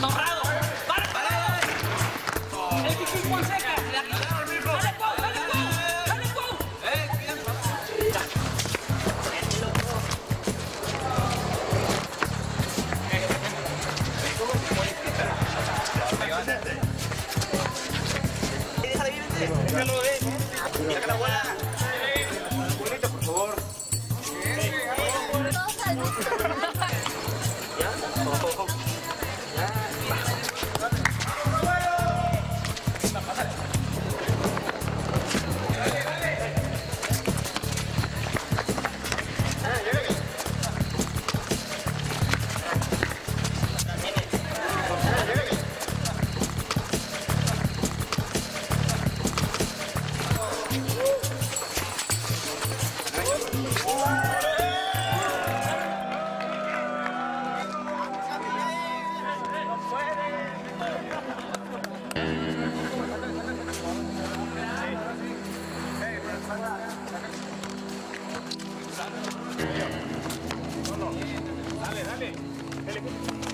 ¡Torrado! ¡Para, para! ¡El Kiki Dale.